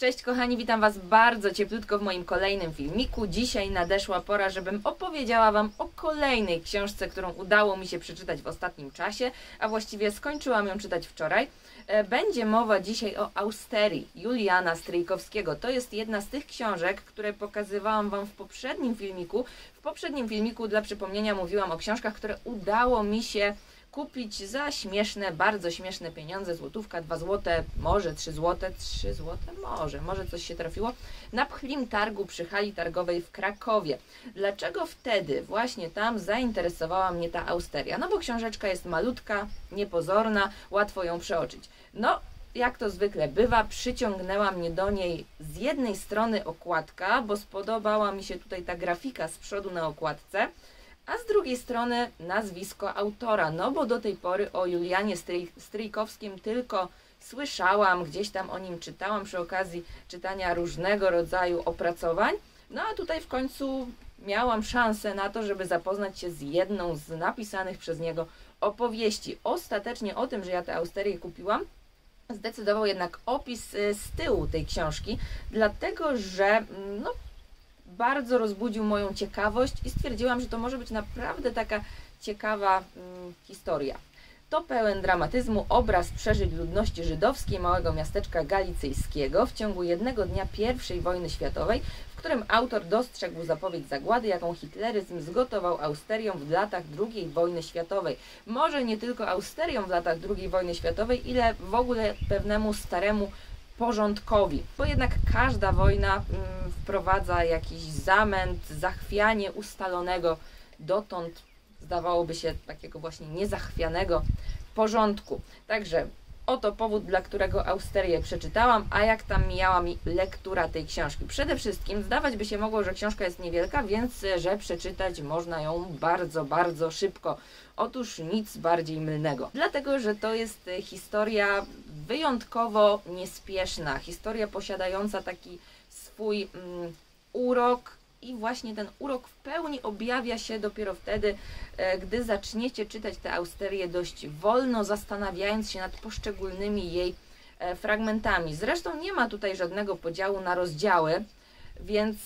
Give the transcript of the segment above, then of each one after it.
Cześć kochani, witam Was bardzo cieplutko w moim kolejnym filmiku. Dzisiaj nadeszła pora, żebym opowiedziała Wam o kolejnej książce, którą udało mi się przeczytać w ostatnim czasie, a właściwie skończyłam ją czytać wczoraj. E, Będzie mowa dzisiaj o Austerii Juliana Stryjkowskiego. To jest jedna z tych książek, które pokazywałam Wam w poprzednim filmiku. W poprzednim filmiku dla przypomnienia mówiłam o książkach, które udało mi się kupić za śmieszne, bardzo śmieszne pieniądze, złotówka, dwa złote, może trzy złote, trzy złote, może, może coś się trafiło, na pchlim targu przy hali targowej w Krakowie. Dlaczego wtedy właśnie tam zainteresowała mnie ta austeria? No bo książeczka jest malutka, niepozorna, łatwo ją przeoczyć. No, jak to zwykle bywa, przyciągnęła mnie do niej z jednej strony okładka, bo spodobała mi się tutaj ta grafika z przodu na okładce, a z drugiej strony nazwisko autora, no bo do tej pory o Julianie Stryj, Stryjkowskim tylko słyszałam, gdzieś tam o nim czytałam przy okazji czytania różnego rodzaju opracowań, no a tutaj w końcu miałam szansę na to, żeby zapoznać się z jedną z napisanych przez niego opowieści. Ostatecznie o tym, że ja tę austerię kupiłam, zdecydował jednak opis y, z tyłu tej książki, dlatego że mm, no, bardzo rozbudził moją ciekawość i stwierdziłam, że to może być naprawdę taka ciekawa mm, historia. To pełen dramatyzmu obraz przeżyć ludności żydowskiej małego miasteczka galicyjskiego w ciągu jednego dnia I wojny światowej, w którym autor dostrzegł zapowiedź zagłady, jaką hitleryzm zgotował Austerią w latach II wojny światowej. Może nie tylko Austerią w latach II wojny światowej, ile w ogóle pewnemu staremu porządkowi, bo jednak każda wojna mm, wprowadza jakiś zamęt, zachwianie ustalonego dotąd zdawałoby się takiego właśnie niezachwianego porządku. Także oto powód, dla którego Austerię przeczytałam, a jak tam mijała mi lektura tej książki. Przede wszystkim zdawać by się mogło, że książka jest niewielka, więc że przeczytać można ją bardzo, bardzo szybko. Otóż nic bardziej mylnego. Dlatego, że to jest historia wyjątkowo niespieszna, historia posiadająca taki swój mm, urok, i właśnie ten urok w pełni objawia się dopiero wtedy, e, gdy zaczniecie czytać tę austerię dość wolno, zastanawiając się nad poszczególnymi jej e, fragmentami. Zresztą nie ma tutaj żadnego podziału na rozdziały, więc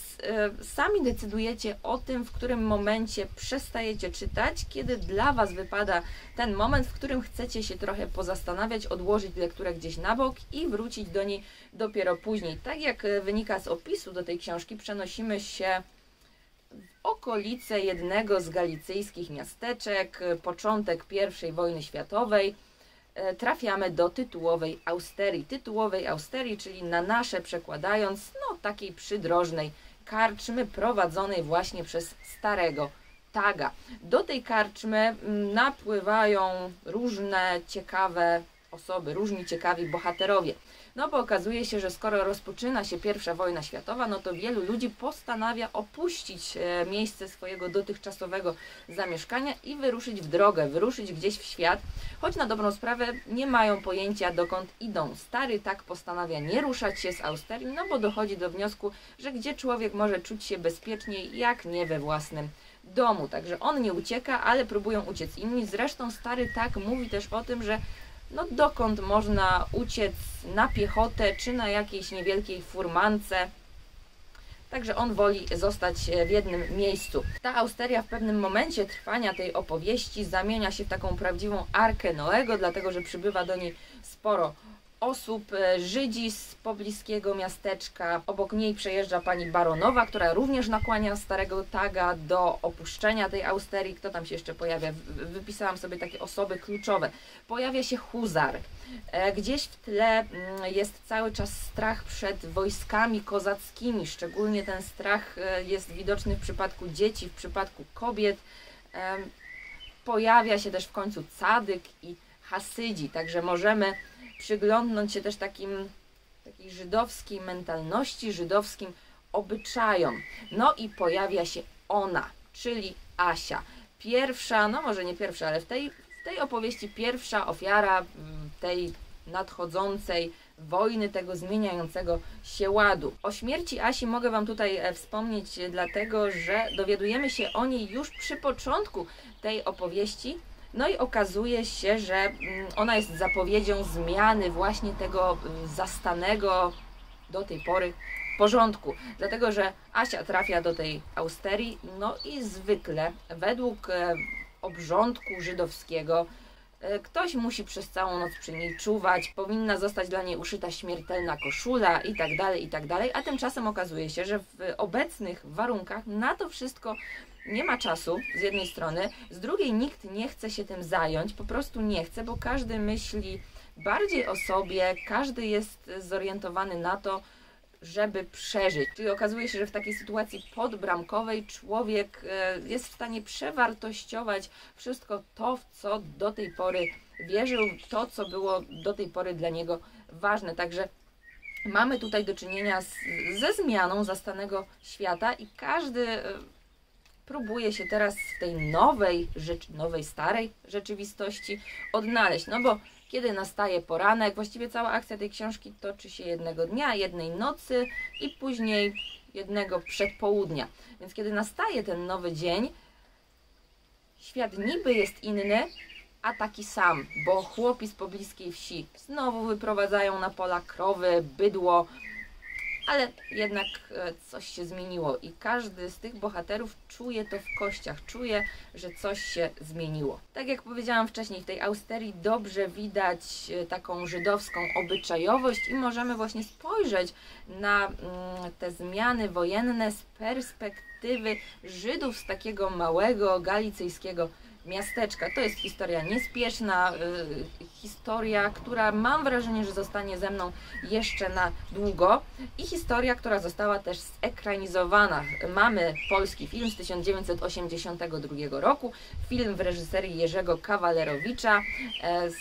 y, sami decydujecie o tym, w którym momencie przestajecie czytać, kiedy dla Was wypada ten moment, w którym chcecie się trochę pozastanawiać, odłożyć lekturę gdzieś na bok i wrócić do niej dopiero później. Tak jak wynika z opisu do tej książki, przenosimy się w okolice jednego z galicyjskich miasteczek, początek I wojny światowej trafiamy do tytułowej austerii. Tytułowej austerii, czyli na nasze przekładając, no takiej przydrożnej karczmy prowadzonej właśnie przez starego Taga. Do tej karczmy mm, napływają różne ciekawe osoby, różni ciekawi bohaterowie. No bo okazuje się, że skoro rozpoczyna się pierwsza wojna światowa, no to wielu ludzi postanawia opuścić e, miejsce swojego dotychczasowego zamieszkania i wyruszyć w drogę, wyruszyć gdzieś w świat, choć na dobrą sprawę nie mają pojęcia dokąd idą. Stary tak postanawia nie ruszać się z Austerii, no bo dochodzi do wniosku, że gdzie człowiek może czuć się bezpieczniej, jak nie we własnym domu. Także on nie ucieka, ale próbują uciec inni. Zresztą stary tak mówi też o tym, że no dokąd można uciec na piechotę czy na jakiejś niewielkiej furmance. Także on woli zostać w jednym miejscu. Ta austeria w pewnym momencie trwania tej opowieści zamienia się w taką prawdziwą arkę Noego, dlatego że przybywa do niej sporo osób, e, Żydzi z pobliskiego miasteczka. Obok niej przejeżdża pani baronowa, która również nakłania starego taga do opuszczenia tej austerii. Kto tam się jeszcze pojawia? Wypisałam sobie takie osoby kluczowe. Pojawia się huzar. E, gdzieś w tle mm, jest cały czas strach przed wojskami kozackimi. Szczególnie ten strach e, jest widoczny w przypadku dzieci, w przypadku kobiet. Pojawia się też w końcu cadyk i hasydzi, także możemy przyglądnąć się też takim takiej żydowskiej mentalności, żydowskim obyczajom. No i pojawia się ona, czyli Asia. Pierwsza, no może nie pierwsza, ale w tej, w tej opowieści pierwsza ofiara mm, tej nadchodzącej wojny, tego zmieniającego się ładu. O śmierci Asi mogę Wam tutaj e, wspomnieć, dlatego że dowiadujemy się o niej już przy początku tej opowieści, no i okazuje się, że mm, ona jest zapowiedzią zmiany właśnie tego mm, zastanego do tej pory porządku. Dlatego, że Asia trafia do tej austerii, no i zwykle według e, obrządku żydowskiego e, ktoś musi przez całą noc przy niej czuwać, powinna zostać dla niej uszyta śmiertelna koszula i tak dalej, i tak dalej, a tymczasem okazuje się, że w obecnych warunkach na to wszystko nie ma czasu z jednej strony, z drugiej nikt nie chce się tym zająć, po prostu nie chce, bo każdy myśli bardziej o sobie, każdy jest zorientowany na to, żeby przeżyć. Czyli okazuje się, że w takiej sytuacji podbramkowej człowiek e, jest w stanie przewartościować wszystko to, w co do tej pory wierzył, to, co było do tej pory dla niego ważne. Także mamy tutaj do czynienia z, ze zmianą zastanego świata i każdy e, próbuje się teraz w tej nowej, rzecz, nowej, starej rzeczywistości odnaleźć. No bo kiedy nastaje poranek, właściwie cała akcja tej książki toczy się jednego dnia, jednej nocy i później jednego przedpołudnia. Więc kiedy nastaje ten nowy dzień, świat niby jest inny, a taki sam, bo chłopi z pobliskiej wsi znowu wyprowadzają na pola krowy, bydło, ale jednak e, coś się zmieniło i każdy z tych bohaterów czuje to w kościach, czuje, że coś się zmieniło. Tak jak powiedziałam wcześniej, w tej austerii dobrze widać e, taką żydowską obyczajowość i możemy właśnie spojrzeć na mm, te zmiany wojenne z perspektywy Żydów z takiego małego galicyjskiego miasteczka. To jest historia niespieszna, y, historia, która mam wrażenie, że zostanie ze mną jeszcze na długo i historia, która została też zekranizowana. Mamy polski film z 1982 roku, film w reżyserii Jerzego Kawalerowicza e, z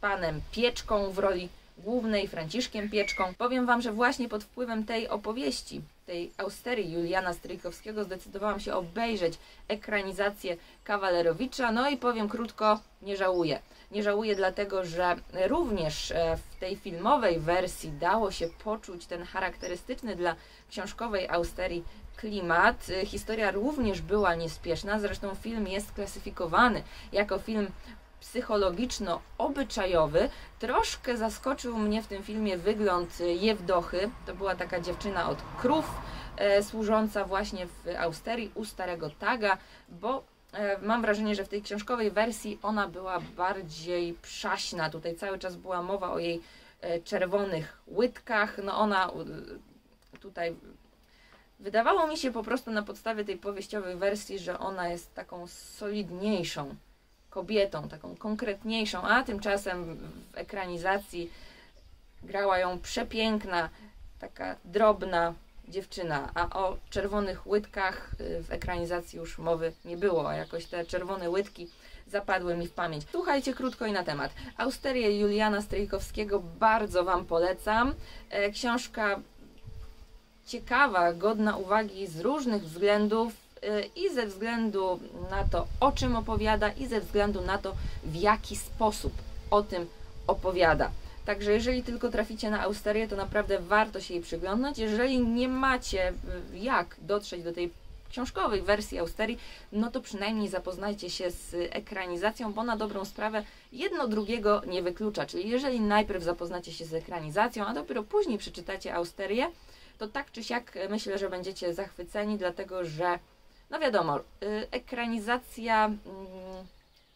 panem Pieczką w roli głównej, Franciszkiem Pieczką. Powiem Wam, że właśnie pod wpływem tej opowieści, tej austerii Juliana Stryjkowskiego zdecydowałam się obejrzeć ekranizację Kawalerowicza. No i powiem krótko, nie żałuję. Nie żałuję dlatego, że również e, w tej filmowej wersji dało się poczuć ten charakterystyczny dla książkowej austerii klimat. E, historia również była niespieszna, zresztą film jest klasyfikowany jako film psychologiczno-obyczajowy. Troszkę zaskoczył mnie w tym filmie wygląd Jewdochy. To była taka dziewczyna od krów, e, służąca właśnie w Austerii u starego Taga, bo e, mam wrażenie, że w tej książkowej wersji ona była bardziej przaśna. Tutaj cały czas była mowa o jej e, czerwonych łydkach. No ona tutaj wydawało mi się po prostu na podstawie tej powieściowej wersji, że ona jest taką solidniejszą kobietą, taką konkretniejszą, a tymczasem w ekranizacji grała ją przepiękna, taka drobna dziewczyna, a o czerwonych łydkach y, w ekranizacji już mowy nie było, a jakoś te czerwone łydki zapadły mi w pamięć. Słuchajcie krótko i na temat. Austerię Juliana Stryjkowskiego bardzo Wam polecam. E, książka ciekawa, godna uwagi z różnych względów i ze względu na to, o czym opowiada, i ze względu na to, w jaki sposób o tym opowiada. Także jeżeli tylko traficie na Austerię, to naprawdę warto się jej przyglądać. Jeżeli nie macie y, jak dotrzeć do tej książkowej wersji Austerii, no to przynajmniej zapoznajcie się z ekranizacją, bo na dobrą sprawę jedno drugiego nie wyklucza. Czyli jeżeli najpierw zapoznacie się z ekranizacją, a dopiero później przeczytacie Austerię, to tak czy siak myślę, że będziecie zachwyceni, dlatego że no wiadomo, y, ekranizacja mm,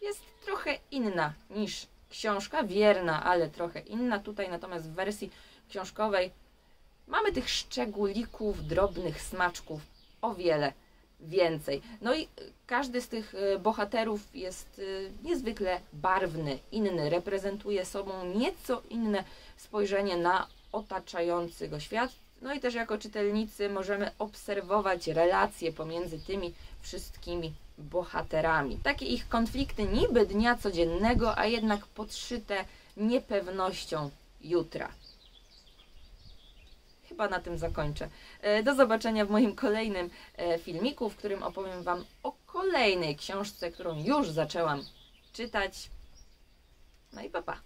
jest trochę inna niż książka, wierna, ale trochę inna. Tutaj natomiast w wersji książkowej mamy tych szczególików, drobnych smaczków o wiele więcej. No i każdy z tych y, bohaterów jest y, niezwykle barwny, inny, reprezentuje sobą nieco inne spojrzenie na otaczający go świat, no i też jako czytelnicy możemy obserwować relacje pomiędzy tymi wszystkimi bohaterami. Takie ich konflikty niby dnia codziennego, a jednak podszyte niepewnością jutra. Chyba na tym zakończę. E, do zobaczenia w moim kolejnym e, filmiku, w którym opowiem Wam o kolejnej książce, którą już zaczęłam czytać. No i papa. Pa.